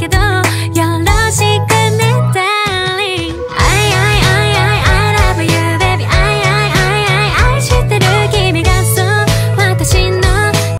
get down.